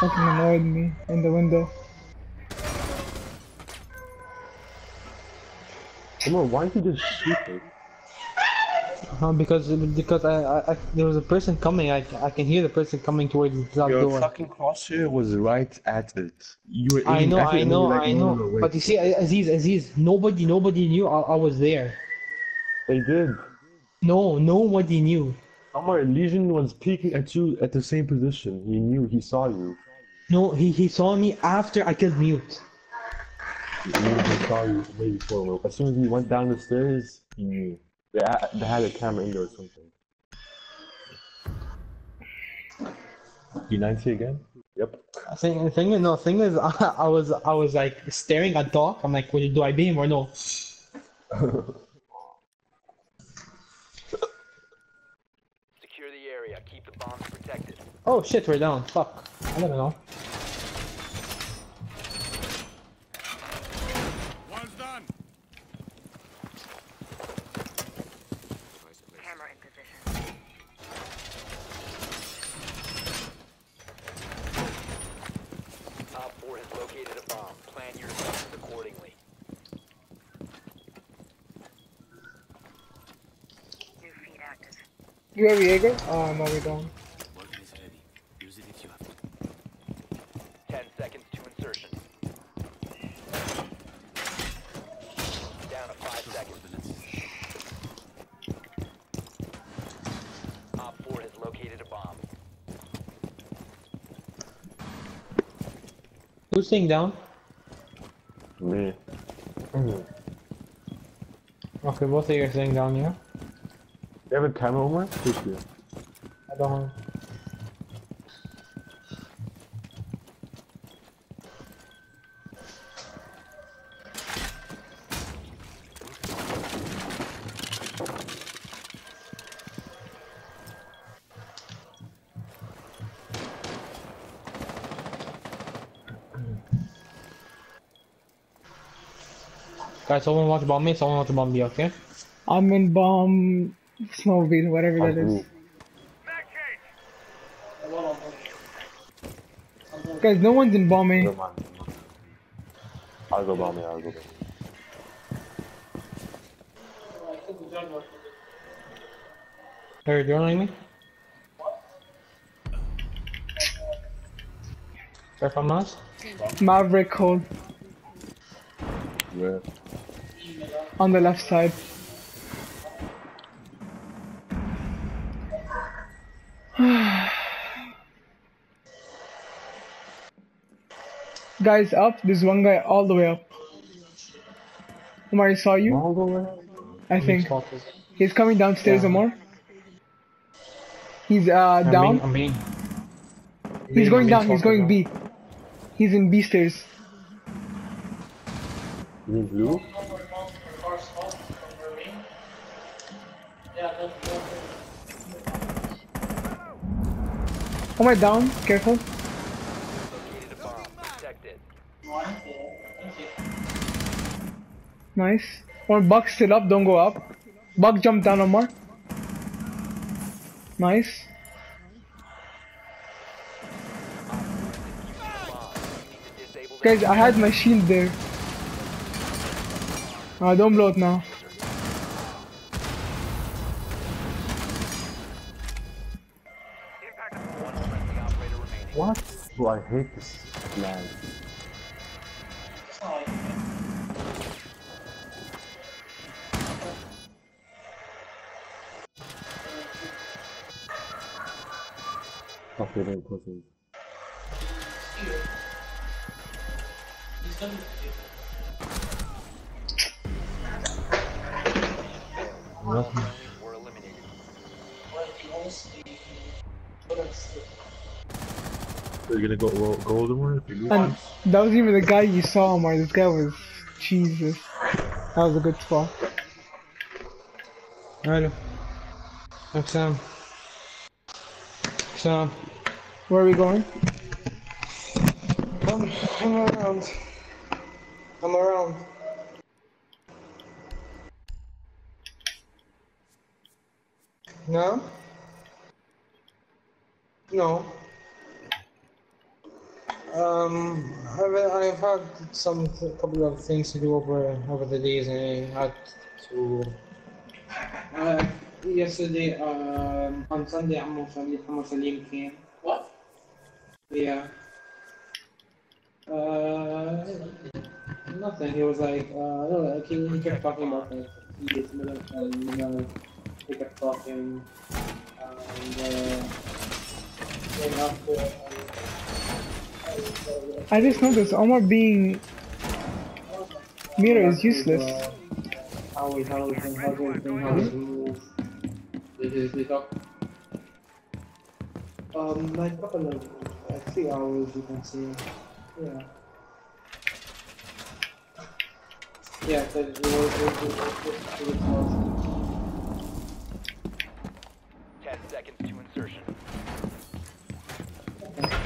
fucking annoyed me in the window. Come on, why is he just shooting? Uh, because because I, I, I there was a person coming. I I can hear the person coming towards the top Your door. fucking crosshair was right at it. You were I aiming know, at I know, you were, I know. away. But you see, Aziz, Aziz, nobody, nobody knew I, I was there. They did. No, nobody knew. Omar, Legion was peeking at you at the same position. He knew, he saw you. No, he, he saw me after I killed Mute. He knew he saw you way before. As soon as he went down the stairs, he knew. They, they had a camera in there or something. You 90 again? Yep. i think Thing, thing, no, thing is, I, I was, I was like staring at Doc. I'm like, "Wait, do I beam or no? Secure the area. Keep the bombs protected. Oh shit, we're down. Fuck. I don't know. One's done. Camera in position. Op 4 has located a bomb. Plan your defenses accordingly. New feed active. You have Jaeger? Oh no, we don't. Weapon is ready. Use it if you have to. 10 seconds to insertion. Down to 5 seconds. Op 4 has located a bomb. Who's staying down? Me. Mm-hmm. Okay, both of you are staying down here. You have a camera, Omar? Thank you. I don't. Guys, someone wants bomb me, someone wants bomb me, okay? I'm in bomb snowbeat, whatever that is. Guys, no one's in bomb A. Never mind. I'll go bomb me, I'll go bomb me. Are you joining me? Start from us? Maverick hold Where? on the left side. Guys, up. There's one guy all the way up. Omar, I saw you. All the way? I think he's coming downstairs. Omar. He's uh I'm down. being, I'm being, He's going I'm down. He's going B. He's in B stairs. You blue? Am I down? Careful. Nice. One Buck still up. Don't go up. Buck jump down, Omar. Nice. Guys, I had my shield there. Ah, don't blow it now. What? Bro, I hate this man. Okay, then close it. Nothing. Were eliminated. You're gonna go ro- golden one if you lose. And that was even the guy you saw, Omar. This guy was Jesus. That was a good spot. Hello. Look, Sam. Sam. Where are we going? I'm around. Come around. No? No. Um, I've, I've had some couple of things to do over over the days, and I had to. Uh, yesterday, um, on Sunday, Ammo Salim, Salim came. Yeah. Uh, nothing. He was like, uh, no, like, he, he kept talking about like he is military, you know. He kept talking, and uh, after. Uh, I just noticed Omar being mirror is useless. How we how we how we how we move. This is the top. Um, like couple of like three hours you can see. Yeah. Yeah, that was Ten seconds to insertion.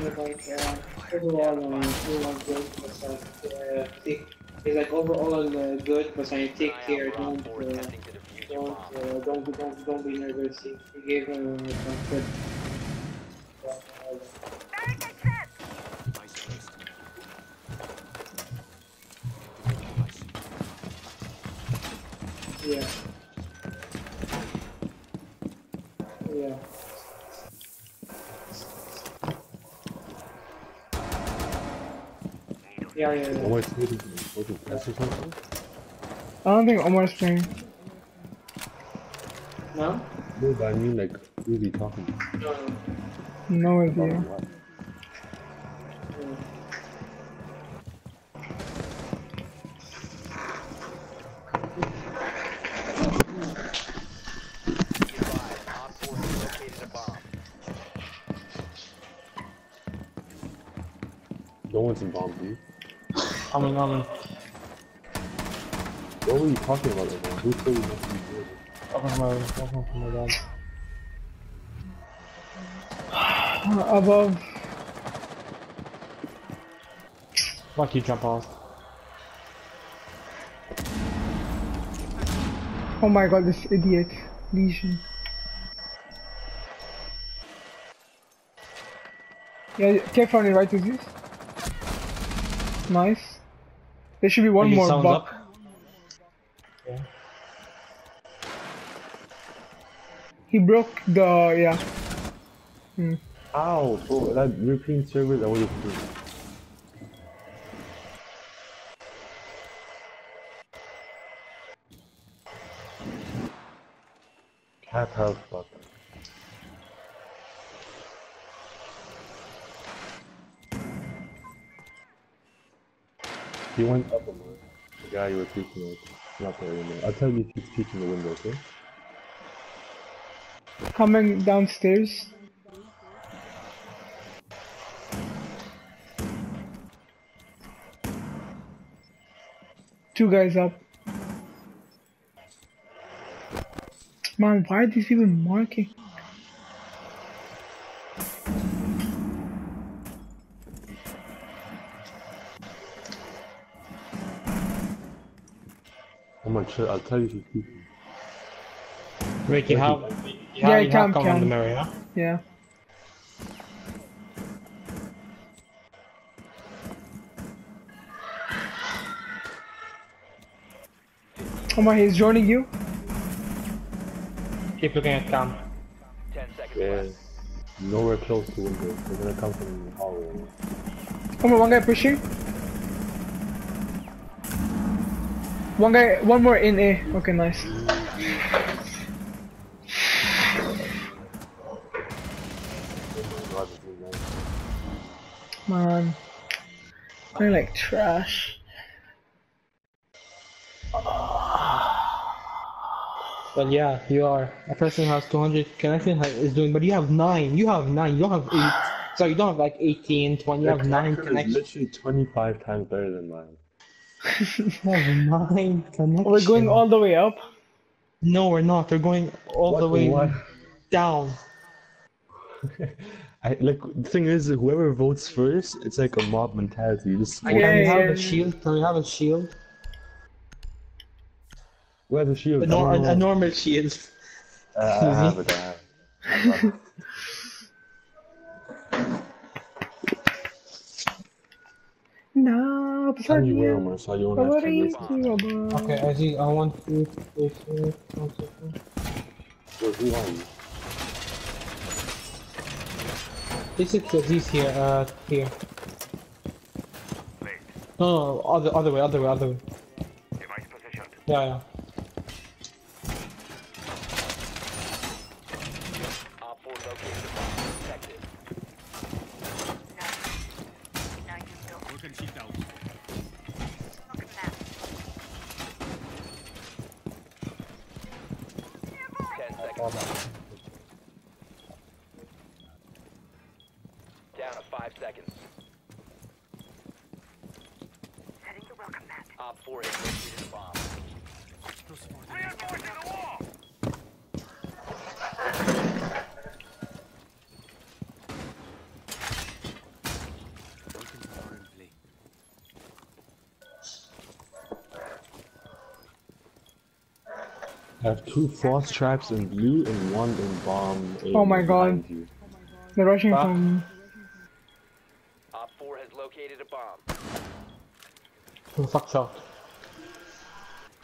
It's like uh, overall uh, overall good, but like uh, take it's like overall uh, good, but like take care, don't 4 uh, attempting to defuse your don't uh, don't don't don't be nervous. He gave him uh, some good. Barricade set! Device placed. Device. Yeah. Yeah. Yeah, yeah, yeah. Omar's hitting me. What is that or something? I don't think Omar's playing. No? No, but I mean like, who is he talking to? No, no. No idea. No one's in bomb, dude. Coming, coming. What were you talking about right now? Who told you not to be doing it? Talking from my, talking from my dad. Uh, above. Why'd you jump off? Oh my god, this idiot. Lesion. Yeah, careful on your right, this. Nice. There should be one Any more sounds buck. Yeah. He broke the yeah. Hmm. Ow, bro, that European server, that was doing. Cat house, fuck. He went up a more. The guy you were peeking with. Not there anymore. I'll tell you if he's peeking the window, okay? Coming downstairs. Two guys up. Man, why are these people marking? I'm gonna. I'll tell you if he's peeking. Wait, you have, you Yeah, have, I you can, have come on the mirror, yeah? Yeah. Oh my, he's joining you. Keep looking at cam. Ten seconds Yeah. left. Nowhere close to window. They're gonna come from the hallway. Come on, one guy pushing. One guy, one more in A. Okay, nice. God, this nice. Man, they're like trash. But yeah, you are. A person who has 200 connection is doing, but you have 9. You have 9. You don't have 8. Sorry, you don't have like 18, 20. You have 9 connections. literally 25 times better than mine. You have 9 connections. We're going all the way up. No, we're not. We're going all the way what? down. I like the thing is, whoever votes first, it's like a mob mentality. You just Can Yeah, have yeah, a shield? Can we have a shield? Where's the shield? A, a normal shield. Uh, I have. I. No, to. Okay, I see, I want to do you want? This is this here, uh, here. No, no, no, other, other way, other way, other way. Device positioned. Yeah, yeah. Two frost traps in blue and one in bomb. A Oh my God. you. They're rushing Ah. from Op 4 has located a bomb. Who the fuck's out?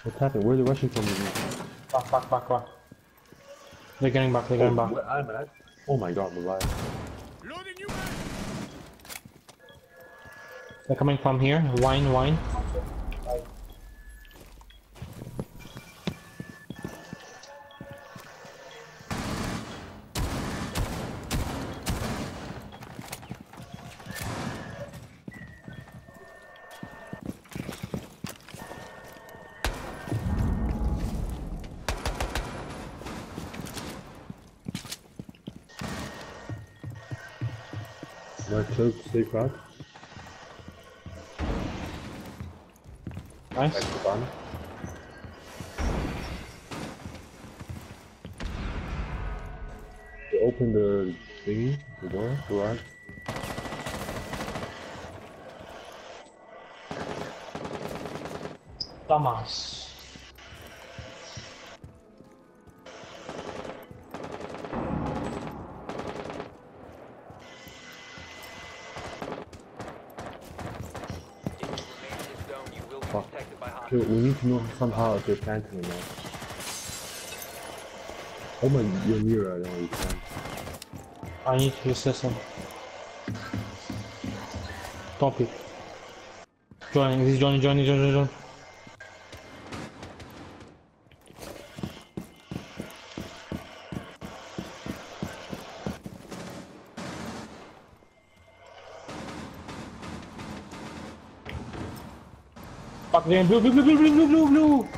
What's happening? Where are they rushing from? Back, back, back, back. They're getting back, they're getting back. Where I'm at? Oh my god, the light. Loading you back. They're coming from here. Wine, wine. Close, stay crack. Nice. Back to open the thingy, the door, garage. Thomas. Hostiles. we need to know somehow if not. Oh my, you're near, I know you can. I need to assist him. Topic. Joining, he's joining, joining, joining, joining. In blue, blue, blue, blue, blue, blue, blue,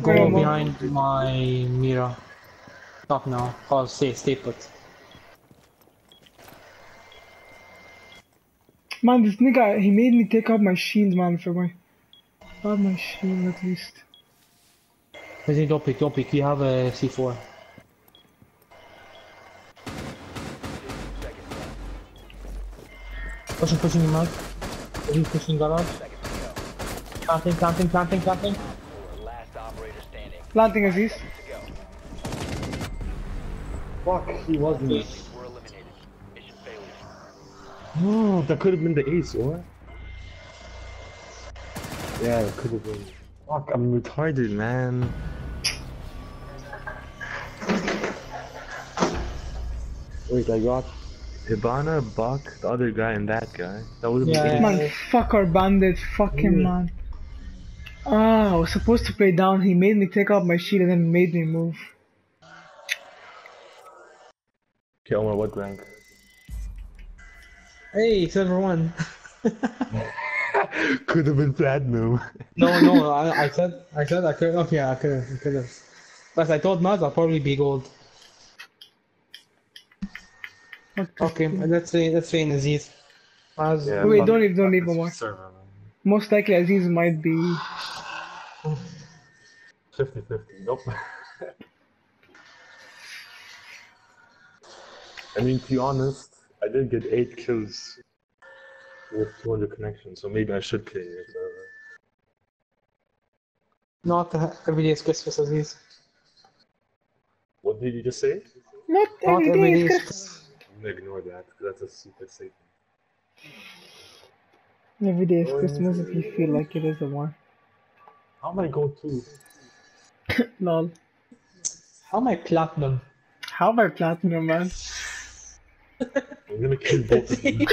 go Where am I? behind my mirror. Stop now. Oh, stay, stay put. Man, this nigga, he made me take out my shield, man, for my... Have my shield, at least. Zine, don't pick, don't pick. You have a C4. 15 seconds left. Pushing, pushing him out. He's pushing garage. Seconds. Planting, planting, planting, planting. Last operator standing. Planting Aziz. To. Fuck, he wasn't. Were eliminated. Oh, that could have been the ace, or? Yeah, it could have been. Fuck, I'm retarded, man. Wait, I got Hibana, Buck, the other guy, and that guy. That would have Yeah. been. Man, fuck our bandit, fuck him, man. Ah, I was supposed to play down, he made me take off my shield and then made me move. Okay, Omar, what rank? Hey, silver one. could have been platinum. no, no, I, I said, I said I could. Okay, I could, I could have. But I told Maz I'll probably be gold. Okay, let's say, let's say Aziz. Maz, Yeah, Wait, don't leave, don't fuck leave, this Omar. server. Most likely Aziz might be... 50-50, nope. I mean, to be honest, I did get 8 kills with 200 connections, so maybe I should play it. Uh, not every day is Christmas Aziz. what did you just say? Not Not every every day day is is Christmas. I'm gonna ignore that because that's a secret statement. Every day is Christmas if you feel like it is a one. How am I go to? Lol. How am I platinum? How about platinum, man? I'm gonna kill both of you.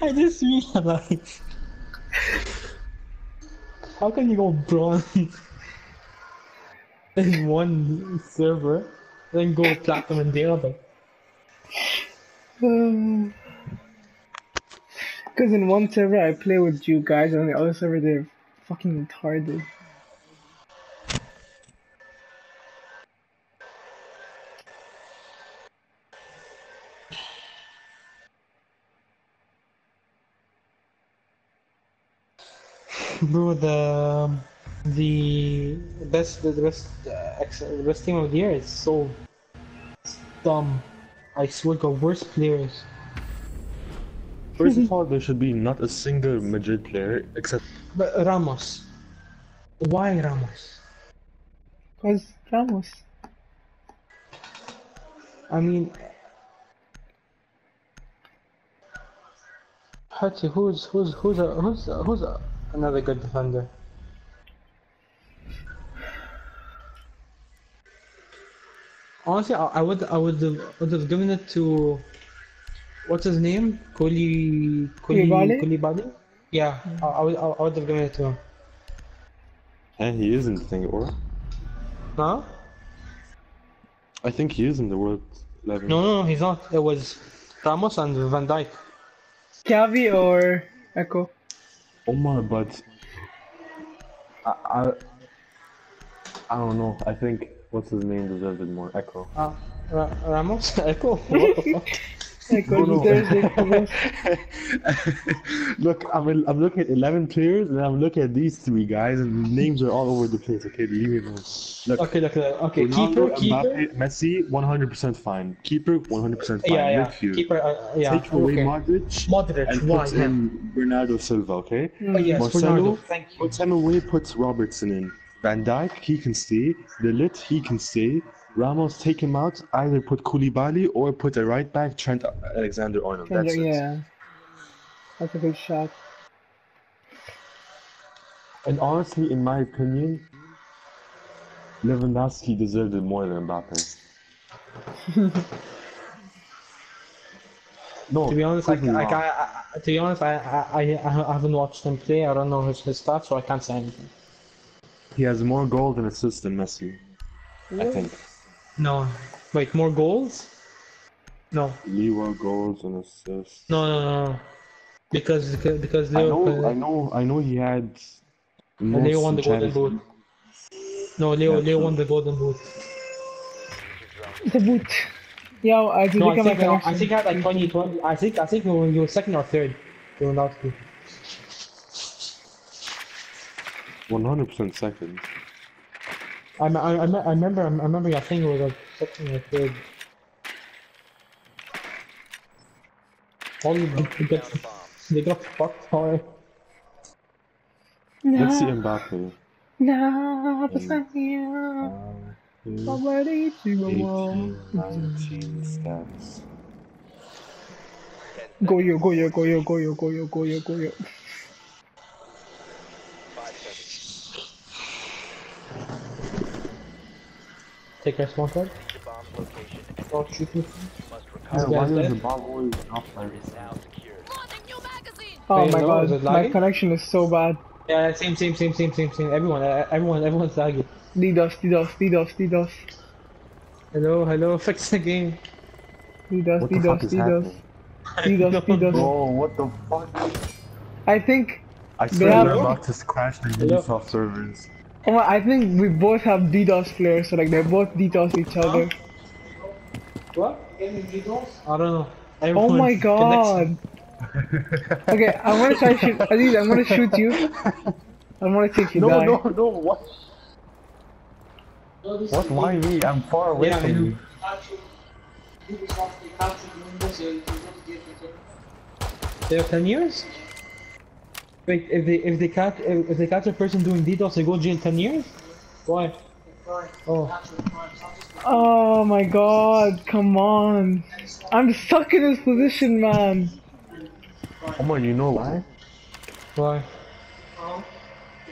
I just realized. How can you go bronze in one server, then go platinum in the other? Because in one server I play with you guys, and on the other server they're fucking retarded. Bro, the the best the best uh, the best team of the year is so dumb. I swear, to God, worst players. First of all, there should be not a single Madrid player except But Ramos. Why Ramos? Because Ramos. I mean, Hutty, who's who's who's a, who's a, who's a, another good defender? Honestly, I, I would I would have, would have given it to what's his name? Koli Koulibaly? Koulibaly? Yeah, hmm. I, I would I would have given it to him. and he is in the thing, or No, I think he is in the world eleven. no, no, no, he's not. It was Ramos and Van Dijk. Cavi or Echo? Omar, but I, I I don't know. I think what's his name deserved it more. Echo. Uh, Ra- Ramos? Echo? What the fuck? Echo No, no. deserves it for this. Look, I'm I'm looking at 11 players and I'm looking at these three guys and the names are all over the place. Okay, leave me alone. Look, Okay, look, look, okay, Ronaldo, keeper, keeper. Messi, 100% fine. Keeper, 100% fine. Yeah, yeah, Midfield. keeper, uh, yeah, Take away okay. Modric, Modric, and why puts him? in Bernardo Silva. Okay. Oh, yes, Marcelo Ronaldo, thank you. puts him away, puts Robertson in. Van Dijk, he can stay. De Ligt, he can stay. Ramos, take him out. Either put Koulibaly or put a right back, Trent Alexander-Arnold. That's it. yeah. That's a good shot. And honestly, in my opinion, Lewandowski deserved it more than Mbappe. no, To be honest, I, prove me I. I, I, to be honest, I, I, I, I haven't watched him play. I don't know his, his stats, so I can't say anything. He has more goals and assists than Messi. Really? I think. No. Wait, more goals? No. Leo goals and assists. No, no, no. Because because Leo. I know, I know, I know. He had. Leo won the charity. golden boot. No, Leo, yeah, Leo so. won the golden boot. The boot. Yeah, I, no, I think, I, I, think I had like 20, 20 I think I think you were, you were second or third. You were not. Good. 100% seconds. I, I, I, I remember I remember I think it was like something I did. All you did get, they got fucked for No. Let's see Mbappe. No, that's uh, I'm ready to Go yo, go yo, go yo, go yo, go yo, go yo, go yo. Take your small card. The bomb's location and Don't shoot me. must Yeah, recover. why guys is dead? the ball always not like Is now secured. Oh Hey, my hello, is god, it my lagging? connection is so bad. Yeah, same, same, same, same, same, same. Everyone, uh, everyone, everyone's laggy. DDoS, DDoS, DDoS, DDoS, Hello, hello, fix the game. DDoS, What the fuck DDoS, is DDoS, happening? DDoS, DDoS. Bro, what the fuck? I think, I They swear have- they're about to crash the Hello? Ubisoft servers. Oh, I think we both have DDoS players, so like they both DDoS each other. What? I don't know. Oh my god. Okay, I'm gonna try to shoot. Aziz, I'm gonna shoot you. I'm gonna see if you No, die. no, no, what? What? Why me? I'm far away Yeah, from you. They have 10 years? Wait, if they if they catch if, if they catch a person doing DDoS, they go to jail 10 years? Why? Oh, Oh my god, come on. I'm stuck in this position, man. Come on, you know why? why?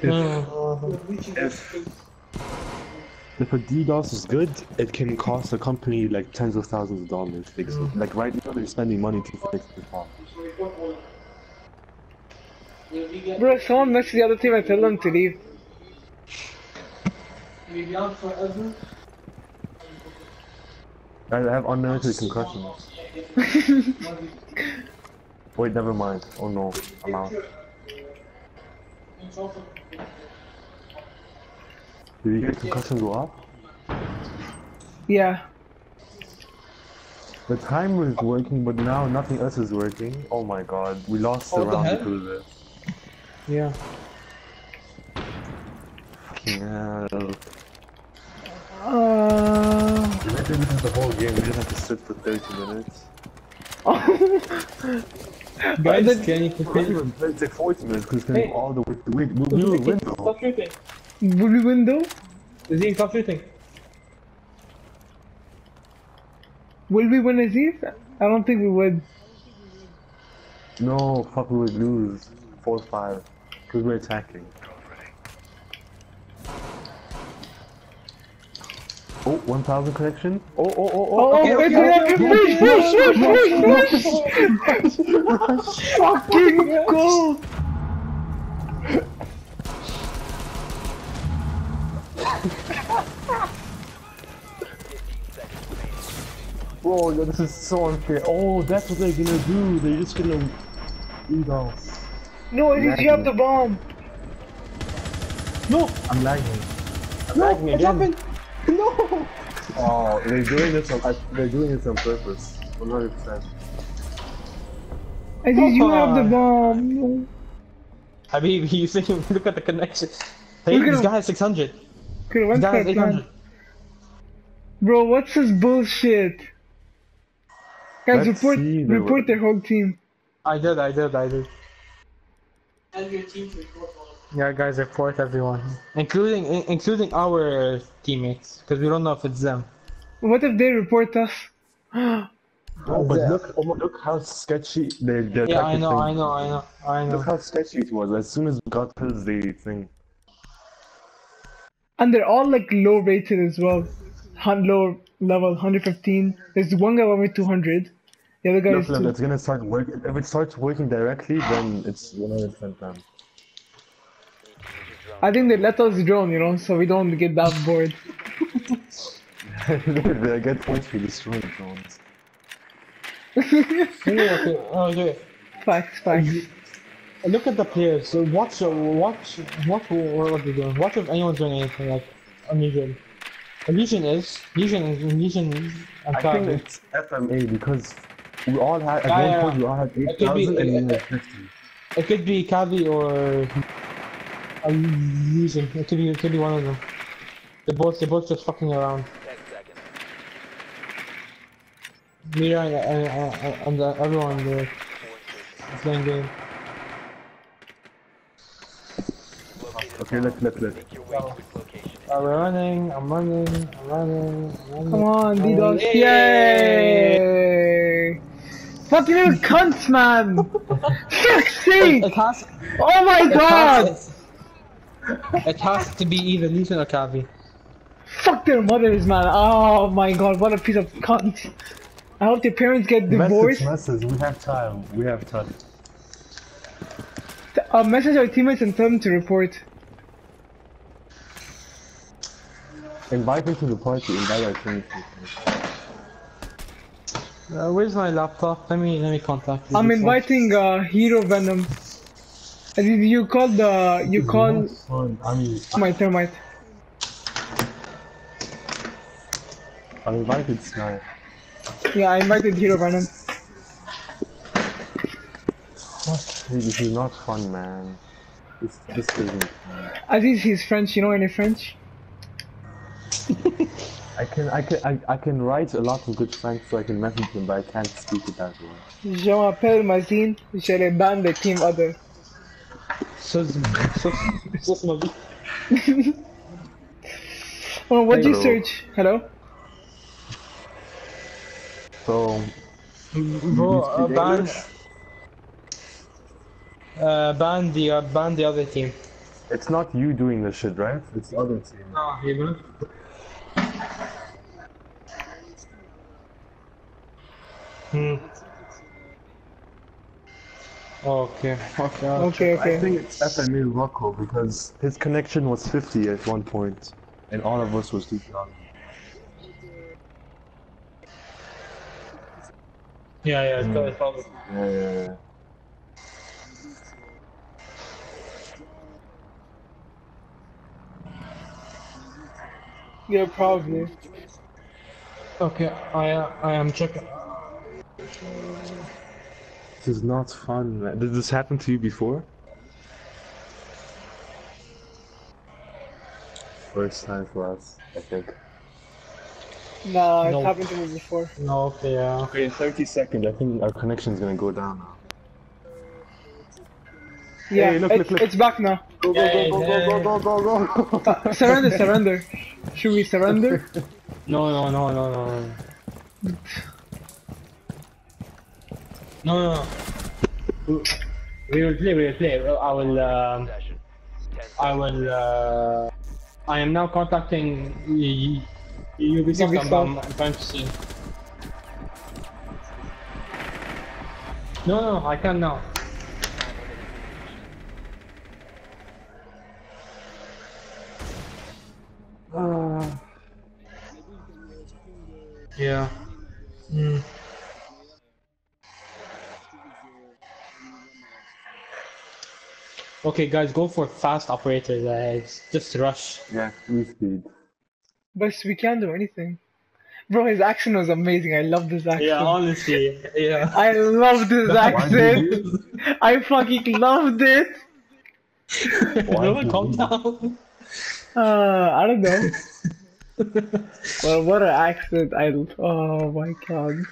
If, Oh, if, if a DDoS is good, it can cost a company like tens of thousands of dollars. Like, mm. like right now, they're spending money to fix the problem. Bro, someone messaged the other team and tell them to leave. I have unlimited concussions. Wait, never mind. Oh no, I'm out. Did you get concussion go up? Yeah. The timer is working, but now nothing else is working. Oh my god, we lost the the round because of this. Yeah. Fucking hell. Uh... Imagine this is the whole game, we just have to sit for 30 minutes. Guys, can you Not even, It's like 40 minutes because Hey. all the way. Wait, we will win though. Stop shooting. Will we win though? Zee, stop shooting. Will we win Aziz? I don't think we would. No, fuck, we would lose. 4 5. Because we're attacking. Oh, 1000 connection? Oh, oh, oh, oh. Oh, okay, it's okay, like push, push, push, push, push! Fucking go! Bro, oh, yo, this is so unfair. Oh, that's what they're gonna do. They're just gonna. You know. No, Aziz, you have the bomb. No, I'm lagging. I'm no, lagging again. happened. No. Oh, they're doing this on. I- They're doing this on purpose. 100%. I Aziz, you have the bomb. No. Habibi, you see, look at the connection. Hey, this guy has 600. Could have This guy has 800. Bro, what's this bullshit? Guys, Let's report see the- whole team. I did, I did, I did. Yeah, guys, report everyone, including in- including our teammates, because we don't know if it's them. What if they report us? Oh, but look, oh, look how sketchy their their Yeah, I know, thing- I know, I know, I know. Look how sketchy it was. As soon as we got pills, they thing. And they're all like low rated as well. Hun- low level 115. There's one guy over 200. The other guy Look, is look, two. it's gonna start working. If it starts working directly, then it's 100% done. I think they let us drone, you know, so we don't get that bored. they get points for destroying drones. Okay, okay, okay. Facts, facts. Look at the players. So watch, uh, watch, watch what what they're doing. Watch if anyone's doing anything like unusual. Legion is Legion is Legion and I think Falcon. it's FMA because we all had at Yeah, one yeah, point we all had It could be- 8,000 and we it- had 50. It could be Cavi or a Legion. It could be it could be one of them. They both they both just fucking around. 10. Mira and, and, and, and the, everyone there is playing game. Okay, look, look, look. Make your way to its location. Uh, we're running. I'm running. I'm running. I'm running. Come on, I'm DDoS. running. Yay! Fucking little cunts, man! Fuck's sake! It has. Oh my It god! has, it has to be either Legion or Cavi. Fuck their mothers, man. Oh my god, what a piece of cunt. I hope their parents get divorced. Message, message. We have time. We have time. Uh, message our teammates and tell them to report. Invite them to the party. Invite our teammates. Uh, where's my laptop? Let me let me contact. you I'm inviting uh, Hero Venom. Uh, You call the you call I mean, my termite. I invited Snipe. Yeah, I invited Hero Venom. Hey, this is not fun, man. This, this isn't fun. Aziz, he's French. You know any French? I can, I can, I, I can write a lot of good French, so I can message him, but I can't speak it that well. Je m'appelle Mazine. J'ai les bandes de Team Other. So, so, so, so, Oh, what do you search? Hello? So, Bro, uh, speak ban, uh, ban the uh, ban the other team. it's not you doing the shit, right? It's the other team. No, even. Hmm. Okay. Okay. I'll Okay, I think it's FMA Rocco because his connection was 50 at one point, and all of us was too young. Yeah, yeah, it's, it's probably. Yeah, yeah, yeah. Yeah, probably. Okay, I uh, I am checking. This is not fun. man. Did this happen to you before? First time for us, I think. No, it No. happened to me before. No, okay, yeah. Okay, in 30 seconds, I think our connection is gonna go down now. Yeah, Hey, look, it's, look, look. it's back now. Go, go, go, go, go, go, go, go, go. Surrender, surrender. Should we surrender? No, no, no, no, no. No, no, no. We will play, we will play. I will. Ten I will, uh, I am now contacting Ubisoft. I'm, I'm, I'm trying to see. No, no, I can now. Yeah. Mm. Okay, guys, go for fast operators. Uh, just rush. Yeah, free speed. But we can't do anything. Bro, his action was amazing. I love this accent. Yeah, honestly, yeah. I loved his Why did accent. you- I fucking loved it. Why no, did calm down. Uh, I don't know. well, what an accent. I. Oh my god.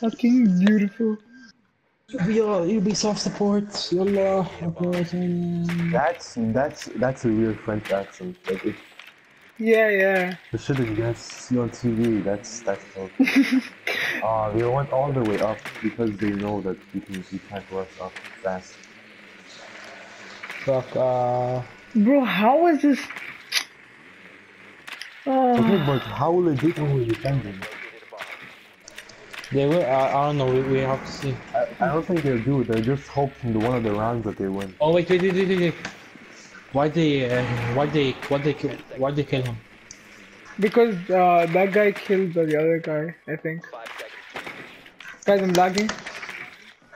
Fucking beautiful. Ubisoft support. Yalla. That's that's that's a real French accent. Like if Yeah, yeah. the shit that you guys on TV, that's that's dope. Ah, they went all the way up because they know that you can you can't rush up fast. Fuck. Uh. Bro, how is this? Okay, Oh, but how will they do it when we're defending? They will. Uh, I don't know. We, we have to see. I, I don't think they'll do it. They'll just hope in the one of the rounds that they win. Oh wait, wait, wait, wait, wait. wait. Why they? Uh, why they? Why they? Kill, why they kill him? because uh, that guy killed the other guy, I think. Guys, I'm lagging.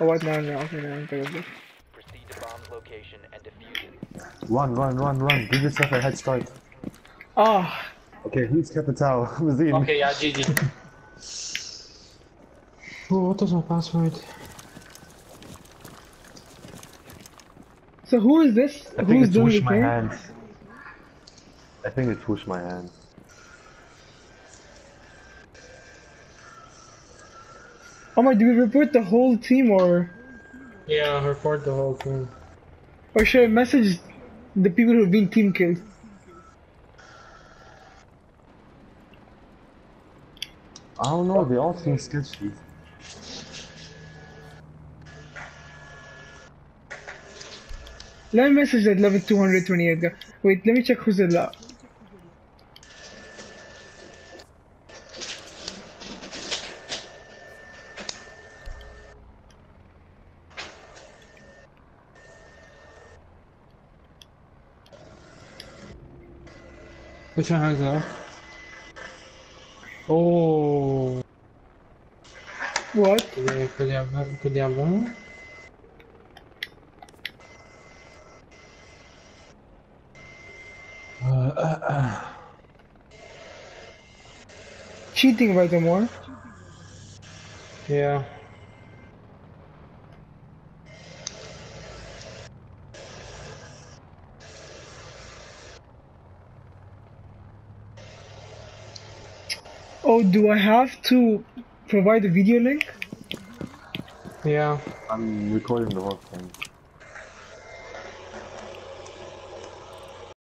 Oh, what? No, no, okay, no, I'm good. Proceed to bomb's location and defuse it. Run, run, run, run! Give yourself a head start. Oh, Okay, who's Capital? Mazin. Okay, yeah, GG. oh, what was my password? so who is this? I think Who's it's doing whoosh the my thing? hands. I think it's whoosh my hands. Oh my, do we report the whole team or Yeah, report the whole team. or should I message the people who've been team killed? I don't know, they all seem sketchy. Let me message that level 228 guy. Wait, let me check who's allowed. Which one has that? Oh, What? could they, could they have, could they have done? Cheating by the more. Yeah. Do I have to provide a video link? Yeah. I'm recording the whole thing.